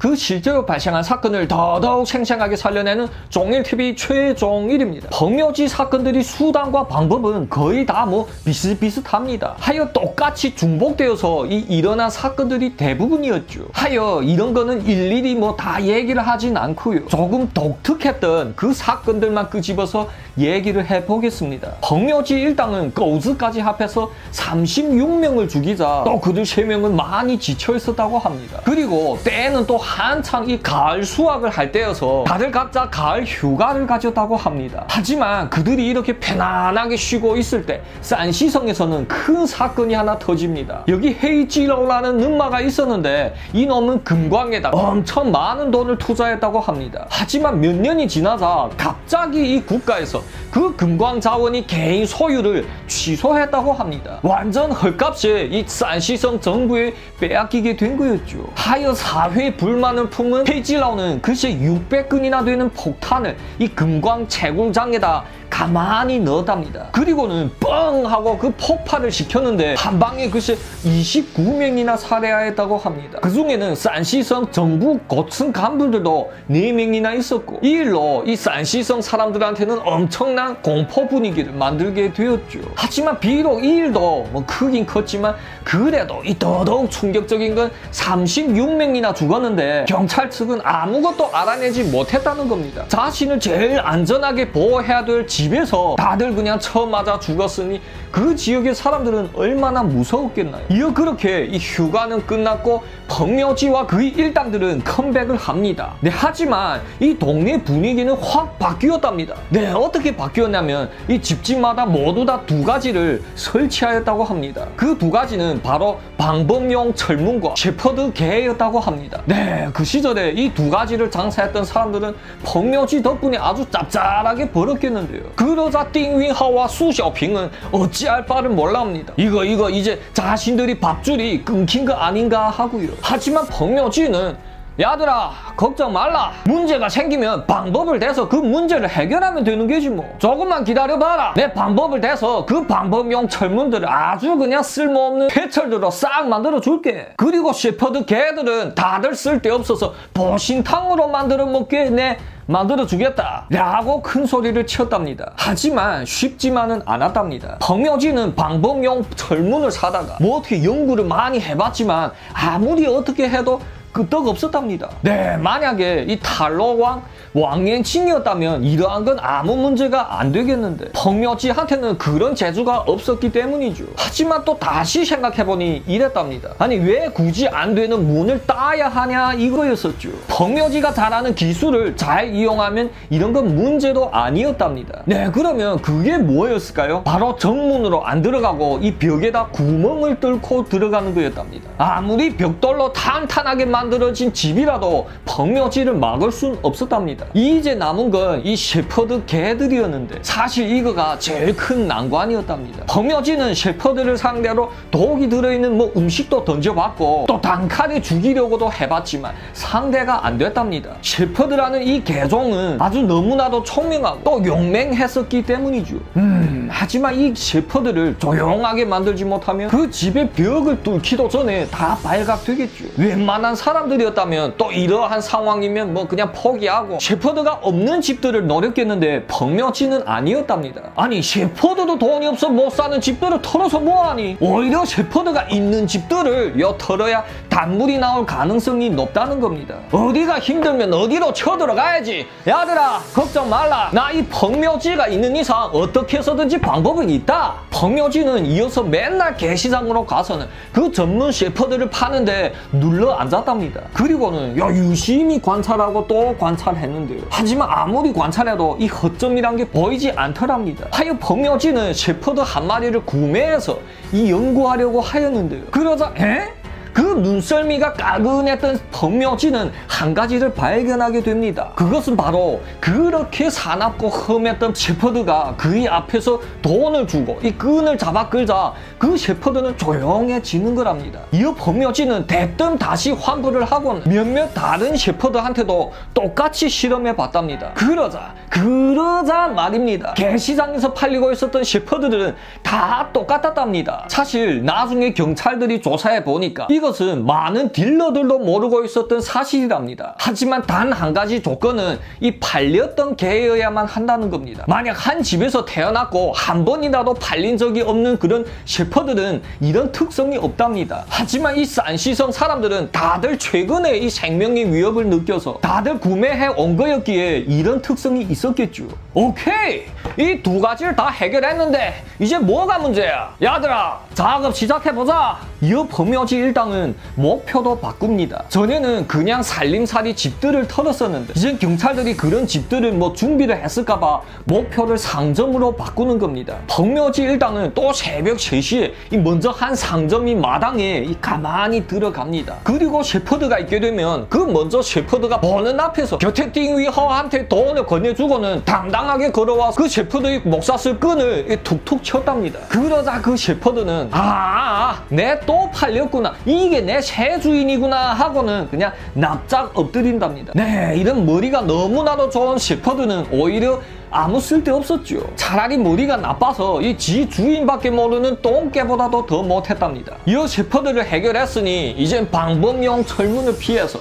그 실제로 발생한 사건을 더더욱 생생하게 살려내는 종일TV 최종일입니다. 범묘지 사건들이 수단과 방법은 거의 다 뭐 비슷비슷합니다. 하여 똑같이 중복되어서 이 일어난 사건들이 대부분이었죠. 하여 이런 거는 일일이 뭐 다 얘기를 하진 않고요. 조금 독특했던 그 사건들만 끄집어서 얘기를 해보겠습니다. 범묘지 일당은 거우즈까지 합해서 36명을 죽이자 또 그들 3명은 많이 지쳐 있었다고 합니다. 그리고 때는 또 한창 이 가을 수확을 할 때여서 다들 각자 가을 휴가를 가졌다고 합니다. 하지만 그들이 이렇게 편안하게 쉬고 있을 때 산시성에서는 큰 사건이 하나 터집니다. 여기 헤이지로라는 능마가 있었는데 이 놈은 금광에다 엄청 많은 돈을 투자했다고 합니다. 하지만 몇 년이 지나자 갑자기 이 국가에서 그 금광 자원이 개인 소유를 취소했다고 합니다. 완전 헐값에 이 산시성 정부에 빼앗기게 된 거였죠. 하여 사회 불만을 품은 헤이지라오는 글쎄 600근이나 되는 폭탄을 이 금광 채굴장에다 가만히 넣었답니다. 그리고는 뻥 하고 그 폭발을 시켰는데 한 방에 글쎄 29명이나 살해하였다고 합니다. 그 중에는 산시성 정부 고층 간부들도 4명이나 있었고 이 일로 이 산시성 사람들한테는 엄청난 공포 분위기를 만들게 되었죠. 하지만 비록 이 일도 뭐 크긴 컸지만 그래도 이 더더욱 충격적인 건 36명이나 죽었는데 경찰 측은 아무것도 알아내지 못했다는 겁니다. 자신을 제일 안전하게 보호해야 될 집 에서 다들 그냥 처음 맞아 죽었으니 그 지역의 사람들은 얼마나 무서웠겠나요? 이어 그렇게 이 휴가는 끝났고 펑묘지와 그의 일당들은 컴백을 합니다. 네, 하지만 이 동네 분위기는 확 바뀌었답니다. 네, 어떻게 바뀌었냐면 이 집집마다 모두 다 두 가지를 설치하였다고 합니다. 그 두 가지는 바로 방범용 철문과 셰퍼드 개였다고 합니다. 네, 그 시절에 이 두 가지를 장사했던 사람들은 펑묘지 덕분에 아주 짭짤하게 벌었겠는데요. 그러자 띵윙하와 수셔핑은 어찌할 바를 몰랍니다. 이거 이거 이제 자신들이 밥줄이 끊긴 거 아닌가 하고요. 하지만 펑묘지는 야들아 걱정 말라. 문제가 생기면 방법을 대서 그 문제를 해결하면 되는 게지 뭐. 조금만 기다려봐라. 내 방법을 대서 그 방법용 철문들을 아주 그냥 쓸모없는 폐철들로 싹 만들어 줄게. 그리고 셰퍼드 개들은 다들 쓸데없어서 보신탕으로 만들어 먹게 내 만들어 주겠다. 라고 큰 소리를 쳤답니다. 하지만 쉽지만은 않았답니다. 펑묘지는 방법용 철문을 사다가 뭐 어떻게 연구를 많이 해봤지만 아무리 어떻게 해도 끄떡 없었답니다. 네, 만약에 이 탈로왕 왕년칭이었다면 이러한 건 아무 문제가 안 되겠는데 펑묘지한테는 그런 재주가 없었기 때문이죠. 하지만 또 다시 생각해보니 이랬답니다. 아니 왜 굳이 안 되는 문을 따야 하냐 이거였었죠. 펑묘지가 잘하는 기술을 잘 이용하면 이런 건 문제도 아니었답니다. 네, 그러면 그게 뭐였을까요? 바로 정문으로 안 들어가고 이 벽에다 구멍을 뚫고 들어가는 거였답니다. 아무리 벽돌로 탄탄하게 만 들어진 집이라도 펑묘지를 막을 순 없었답니다. 이제 남은 건 이 셰퍼드 개들이었는데 사실 이거가 제일 큰 난관이었답니다. 펑묘지는 셰퍼드를 상대로 독이 들어있는 뭐 음식도 던져봤고 또 단칼에 죽이려고도 해봤지만 상대가 안 됐답니다. 셰퍼드라는 이 개종은 아주 너무나도聪명하고 또 용맹했었기 때문이죠. 음, 하지만 이 셰퍼드를 조용하게 만들지 못하면 그 집의 벽을 뚫기도 전에 다 발각되겠죠. 웬만한 사 람들이었다면 또 이러한 상황이면 뭐 그냥 포기하고 셰퍼드가 없는 집들을 노렸겠는데 펑묘지는 아니었답니다. 아니 셰퍼드도 돈이 없어 못 사는 집들을 털어서 뭐하니? 오히려 셰퍼드가 있는 집들을 여 털어야 단물이 나올 가능성이 높다는 겁니다. 어디가 힘들면 어디로 쳐들어가야지. 야들아 걱정 말라. 나 이 펑묘지가 있는 이상 어떻게 해서든지 방법은 있다. 펑묘지는 이어서 맨날 게시장으로 가서는 그 전문 셰퍼드를 파는데 눌러 앉았 답니다. 그리고는 야 유심히 관찰하고 또 관찰했는데요. 하지만 아무리 관찰해도 이 허점이란 게 보이지 않더랍니다. 하여 펑묘지는 셰퍼드 한 마리를 구매해서 이 연구하려고 하였는데요. 그러자 에? 그 눈썰미가 까근했던 펑묘지는 한 가지를 발견하게 됩니다. 그것은 바로 그렇게 사납고 험했던 셰퍼드가 그의 앞에서 돈을 주고 이 끈을 잡아 끌자 그 셰퍼드는 조용해지는 거랍니다. 이어 펑묘지는 대뜸 다시 환불을 하고는 몇몇 다른 셰퍼드한테도 똑같이 실험해 봤답니다. 그러자 그러자 말입니다. 개시장에서 팔리고 있었던 셰퍼드들은 다 똑같았답니다. 사실 나중에 경찰들이 조사해 보니까 이 이것은 많은 딜러들도 모르고 있었던 사실이랍니다. 하지만 단 한 가지 조건은 이 팔렸던 개여야만 한다는 겁니다. 만약 한 집에서 태어났고 한 번이라도 팔린 적이 없는 그런 셰퍼들은 이런 특성이 없답니다. 하지만 이 산시성 사람들은 다들 최근에 이 생명의 위협을 느껴서 다들 구매해 온 거였기에 이런 특성이 있었겠죠. 오케이! 이 두 가지를 다 해결했는데 이제 뭐가 문제야? 야들아 작업 시작해보자! 이 범여지 일당은 목표도 바꿉니다. 전에는 그냥 살림살이 집들을 털었었는데 이젠 경찰들이 그런 집들을 뭐 준비를 했을까봐 목표를 상점으로 바꾸는 겁니다. 범여지 일당은 또 새벽 3시에 먼저 한 상점이 마당에 가만히 들어갑니다. 그리고 셰퍼드가 있게 되면 그 먼저 셰퍼드가 보는 앞에서 곁에 띵 위 허한테 돈을 건네주고는 당당 하게 걸어와서 그 셰퍼드의 목사슬 끈을 툭툭 쳤답니다. 그러자 그 셰퍼드는 아, 내 또 팔렸구나. 이게 내 새 주인이구나 하고는 그냥 납작 엎드린답니다. 네, 이런 머리가 너무나도 좋은 셰퍼드는 오히려 아무 쓸데 없었죠. 차라리 머리가 나빠서 이 지 주인밖에 모르는 똥개보다도 더 못했답니다. 이 셰퍼드를 해결했으니 이젠 방범용 철문을 피해서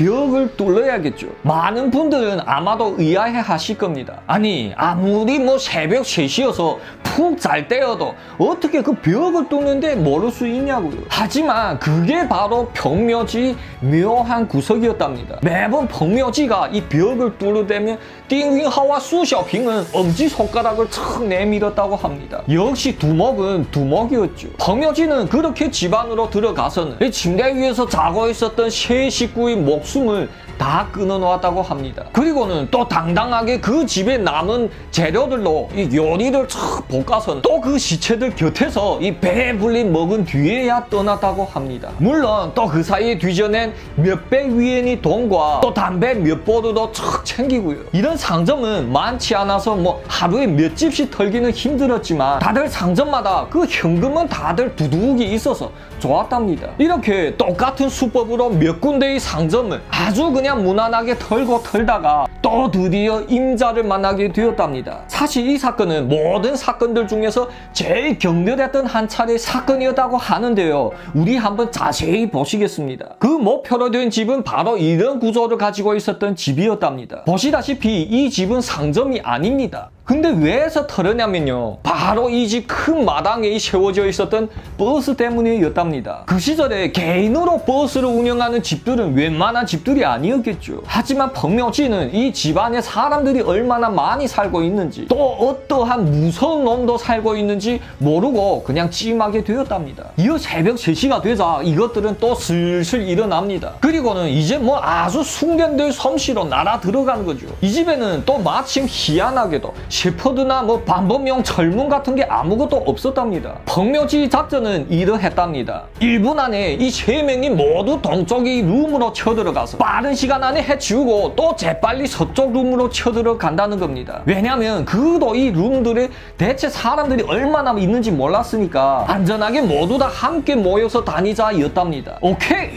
벽을 뚫어야겠죠. 많은 분들은 아마도 의아해 하실 겁니다. 아니 아무리 뭐 새벽 3시여서 푹 잘 때여도 어떻게 그 벽을 뚫는데 모를 수 있냐고요. 하지만 그게 바로 평묘지 묘한 구석이었답니다. 매번 평묘지가 이 벽을 뚫어대면 띵윙하와 수셔핑은 엄지손가락을 척 내밀었다고 합니다. 역시 두목은 두목이었죠. 평묘지는 그렇게 집 안으로 들어가서는 침대 위에서 자고 있었던 세 식구의 목 숨을 다 끊어 놓았다고 합니다. 그리고는 또 당당하게 그 집에 남은 재료들로 이 요리를 촥 볶아서 또 그 시체들 곁에서 이 배에 불린 먹은 뒤에야 떠났다고 합니다. 물론 또 그 사이에 뒤져낸 몇백 위엔이 돈과 또 담배 몇 보루도 척 챙기고요. 이런 상점은 많지 않아서 뭐 하루에 몇 집씩 털기는 힘들었지만 다들 상점마다 그 현금은 다들 두둑이 있어서 좋았답니다. 이렇게 똑같은 수법으로 몇 군데의 상점을 아주 그냥 무난하게 털고 털다가 또 드디어 임자를 만나게 되었답니다. 사실 이 사건은 모든 사건들 중에서 제일 격렬했던 한 차례 사건이었다고 하는데요. 우리 한번 자세히 보시겠습니다. 그 목표로 된 집은 바로 이런 구조를 가지고 있었던 집이었답니다. 보시다시피 이 집은 상점이 아닙니다. 근데 왜 해서 털었냐면요. 바로 이 집 큰 마당에 세워져 있었던 버스 때문이었답니다. 그 시절에 개인으로 버스를 운영하는 집들은 웬만한 집들이 아니었겠죠. 하지만 펑명씨는 이 집안에 사람들이 얼마나 많이 살고 있는지 또 어떠한 무서운 놈도 살고 있는지 모르고 그냥 찜하게 되었답니다. 이어 새벽 3시가 되자 이것들은 또 슬슬 일어납니다. 그리고는 이제 뭐 아주 숙련된 솜씨로 날아 들어가는 거죠. 이 집에는 또 마침 희한하게도 셰퍼드나 뭐 반범용 철문 같은 게 아무것도 없었답니다. 펑묘지 작전은 이러했답니다. 1분 안에 이 세 명이 모두 동쪽의 룸으로 쳐들어가서 빠른 시간 안에 해치우고 또 재빨리 서쪽 룸으로 쳐들어간다는 겁니다. 왜냐면 그도 이 룸들에 대체 사람들이 얼마나 있는지 몰랐으니까 안전하게 모두 다 함께 모여서 다니자였답니다. 오케이!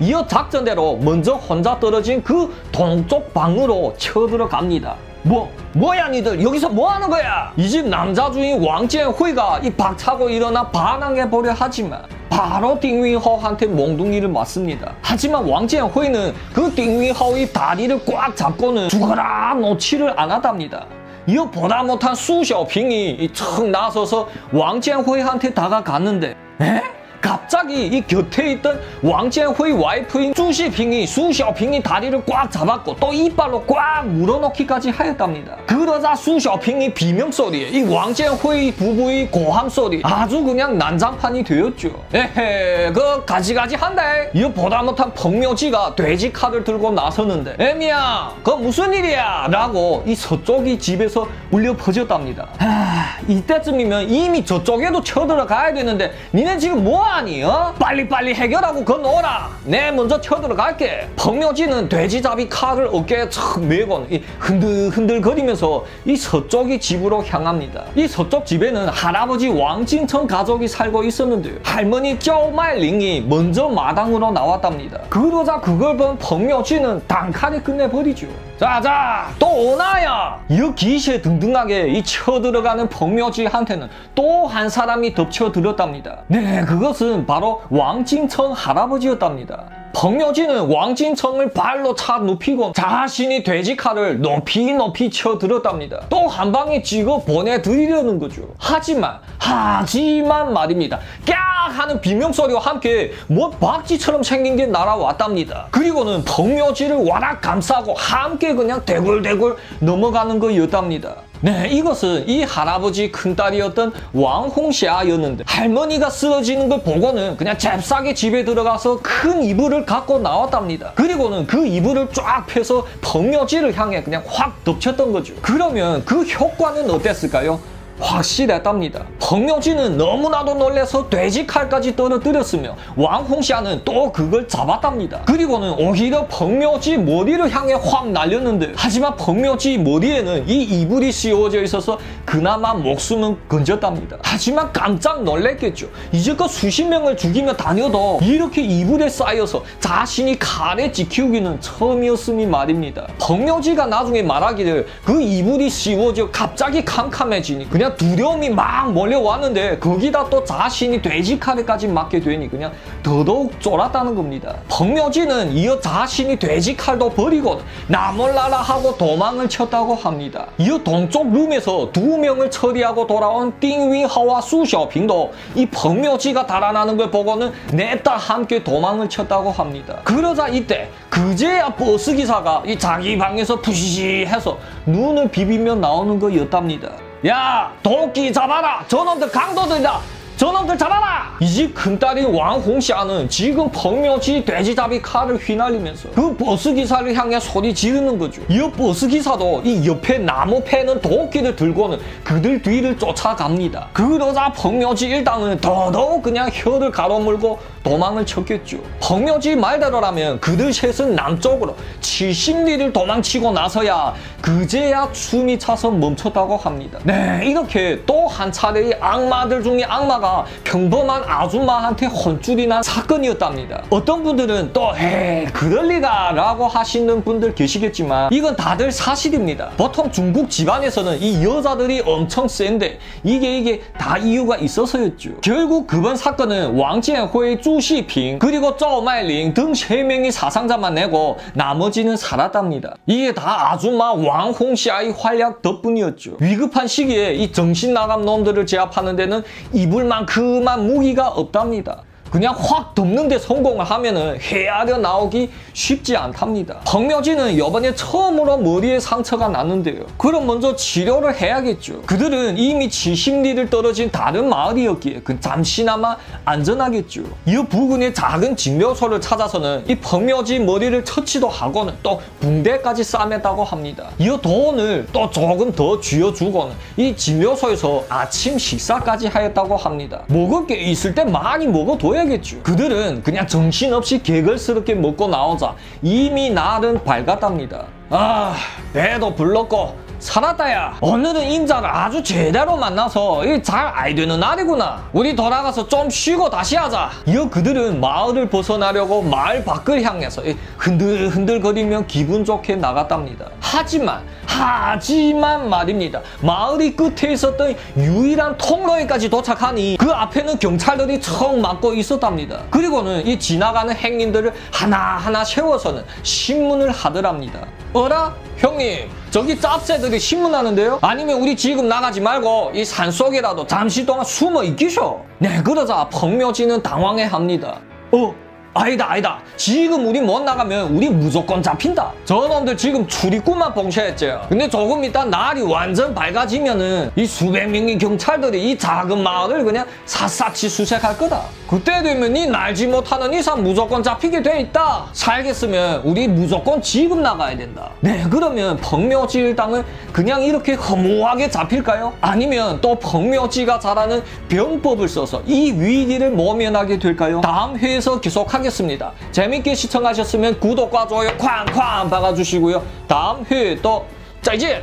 이어 작전대로 먼저 혼자 떨어진 그 동쪽 방으로 쳐들어갑니다. 뭐 뭐야 니들 여기서 뭐 하는 거야 이 집 남자 주인 왕지엔호이가 이 박차고 일어나 반항해 보려 하지만 바로 띵윈허한테 몽둥이를 맞습니다. 하지만 왕지엔호이는 그 띵윈허의 다리를 꽉 잡고는 죽어라 놓지를 않았답니다. 이어 보다 못한 수셔핑이 척 나서서 왕지엔호이한테 다가갔는데 에? 갑자기 이 곁에 있던 왕지엔호의 와이프인 수시핑이 수셔핑이 다리를 꽉 잡았고 또 이빨로 꽉 물어넣기까지 하였답니다. 그러자 수셔핑이 비명소리에 이 왕지엔호의 부부의 고함소리 아주 그냥 난장판이 되었죠. 에헤 그 가지가지 한데 이 보다 못한 펑묘지가 돼지 칼을 들고 나섰는데 에미야 그 무슨 일이야 라고 이 서쪽이 집에서 울려 퍼졌답니다. 하, 이때쯤이면 이미 저쪽에도 쳐들어가야 되는데 니네 지금 뭐 뭐하니 어? 빨리빨리 해결하고 건너오라. 내 먼저 쳐들어갈게. 펑묘지는 돼지잡이 칼을 어깨에 척 메고 흔들흔들 거리면서 이 서쪽의 집으로 향합니다. 이 서쪽 집에는 할아버지 왕진천 가족이 살고 있었는데요 할머니 쪼마일링이 먼저 마당으로 나왔답니다. 그러자 그걸 본 펑묘지는 단칼에 끝내버리죠 자자 또 오나야 이 기시에 등등하게 이 쳐들어가는 펑묘지한테는 또 한 사람이 덮쳐들었답니다 네 그것은 바로 왕징청 할아버지였답니다. 펑묘지는 왕진청을 발로 차 눕히고 자신이 돼지 칼을 높이 높이 쳐들었답니다. 또 한 방에 찍어 보내드리려는 거죠. 하지만 하지만 말입니다. 깍 하는 비명소리와 함께 뭐 박쥐처럼 생긴 게 날아왔답니다. 그리고는 펑묘지를 와락 감싸고 함께 그냥 대굴대굴 넘어가는 거였답니다. 네, 이것은 이 할아버지 큰딸이었던 왕홍샤였는데 할머니가 쓰러지는 걸 보고는 그냥 잽싸게 집에 들어가서 큰 이불을 갖고 나왔답니다. 그리고는 그 이불을 쫙 펴서 벙여지를 향해 그냥 확 덮쳤던 거죠. 그러면 그 효과는 어땠을까요? 확실했답니다. 펑묘지는 너무나도 놀래서 돼지 칼까지 떨어뜨렸으며 왕홍샤는 또 그걸 잡았답니다. 그리고는 오히려 펑묘지 머리를 향해 확 날렸는데 하지만 펑묘지 머리에는 이 이불이 씌워져 있어서 그나마 목숨은 건졌답니다. 하지만 깜짝 놀랬겠죠. 이제껏 수십 명을 죽이며 다녀도 이렇게 이불에 쌓여서 자신이 칼에 지키우기는 처음이었음이 말입니다. 펑묘지가 나중에 말하기를 그 이불이 씌워져 갑자기 캄캄해지니 그냥 두려움이 막 몰려왔는데 거기다 또 자신이 돼지칼에까지 맞게 되니 그냥 더더욱 쫄았다는 겁니다. 펑묘지는 이어 자신이 돼지 칼도 버리고 나몰라라 하고 도망을 쳤다고 합니다. 이어 동쪽 룸에서 두 명을 처리하고 돌아온 띵위하와 수셔핑도 이 펑묘지가 달아나는 걸 보고는 냅다 함께 도망을 쳤다고 합니다. 그러자 이때 그제야 버스 기사가 이 자기 방에서 푸시시 해서 눈을 비비며 나오는 거였답니다. 야 도끼 잡아라. 저놈들 강도들이다 저놈들 잡아라! 이 집 큰딸인 왕홍샤는 지금 펑묘지 돼지잡이 칼을 휘날리면서 그 버스기사를 향해 소리 지르는 거죠. 이 버스기사도 이 옆에 나무 패는 도끼를 들고는 그들 뒤를 쫓아갑니다. 그러자 펑묘지 일당은 더더욱 그냥 혀를 가로물고 도망을 쳤겠죠. 펑묘지 말대로라면 그들 셋은 남쪽으로 70리를 도망치고 나서야 그제야 숨이 차서 멈췄다고 합니다. 네, 이렇게 또 한 차례의 악마들 중에 악마가 평범한 아줌마한테 혼쭐이 난 사건이었답니다. 어떤 분들은 또 헤, 그럴 리가 라고 하시는 분들 계시겠지만 이건 다들 사실입니다. 보통 중국 집안에서는 이 여자들이 엄청 센데 이게 이게 다 이유가 있어서였죠. 결국 그번 사건은 왕지엔호의 주시핑 그리고 쪼마일링 등 3명이 사상자만 내고 나머지는 살았답니다. 이게 다 아줌마 왕홍씨의 활약 덕분이었죠. 위급한 시기에 이 정신 나간 놈들을 제압하는 데는 이불 만큼만 무기가 없답니다. 그냥 확 덮는데 성공을 하면은 헤아려 나오기 쉽지 않답니다. 박묘진은 이번에 처음으로 머리에 상처가 났는데요. 그럼 먼저 치료를 해야겠죠. 그들은 이미 70리를 떨어진 다른 마을이었기에 그 잠시나마 안전하겠죠. 이 부근의 작은 진료소를 찾아서는 이 박묘진 머리를 처치도 하고는 또 붕대까지 싸맸다고 합니다. 이 돈을 또 조금 더 쥐어주고는 이 진료소에서 아침 식사까지 하였다고 합니다. 먹을 게 있을 때 많이 먹어둬야 해야겠죠. 그들은 그냥 정신없이 개걸스럽게 먹고 나오자 이미 날은 밝았답니다. 아, 배도 불렀고 살았다야. 오늘은 임자를 아주 제대로 만나서 잘 알되는 날이구나. 우리 돌아가서 좀 쉬고 다시 하자. 이어 그들은 마을을 벗어나려고 마을 밖을 향해서 흔들흔들 거리며 기분 좋게 나갔답니다. 하지만 하지만 말입니다. 마을이 끝에 있었던 유일한 통로에까지 도착하니 그 앞에는 경찰들이 청 막고 있었답니다. 그리고는 이 지나가는 행인들을 하나하나 세워서는 신문을 하더랍니다. 어라? 형님 저기 짭새들이 신문하는데요? 아니면 우리 지금 나가지 말고 이 산속에라도 잠시 동안 숨어 있기쇼. 네 그러자 펑묘지는 당황해 합니다. 어? 아니다 아니다. 지금 우리 못 나가면 우리 무조건 잡힌다. 저놈들 지금 출입구만 봉쇄했죠. 근데 조금 있다 날이 완전 밝아지면은 이 수백 명의 경찰들이 이 작은 마을을 그냥 샅샅이 수색할 거다. 그때 되면 이 날지 못하는 이상 무조건 잡히게 돼 있다. 살겠으면 우리 무조건 지금 나가야 된다. 네 그러면 펑묘지 일당은 그냥 이렇게 허무하게 잡힐까요? 아니면 또 펑묘지가 잘하는 병법을 써서 이 위기를 모면하게 될까요? 다음 회에서 계속하겠습니다 하겠습니다. 재밌게 시청하셨으면 구독과 좋아요 쾅쾅 박아주시고요. 다음 회에 또 짜이지